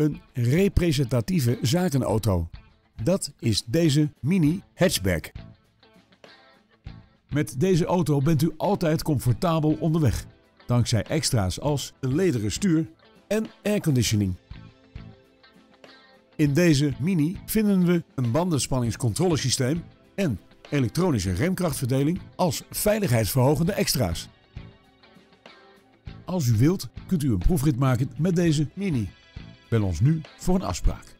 een representatieve zakenauto. Dat is deze Mini Hatchback. Met deze auto bent u altijd comfortabel onderweg, dankzij extra's als een lederen stuur en airconditioning. In deze Mini vinden we een bandenspanningscontrolesysteem en elektronische remkrachtverdeling als veiligheidsverhogende extra's. Als u wilt, kunt u een proefrit maken met deze Mini. Bel ons nu voor een afspraak.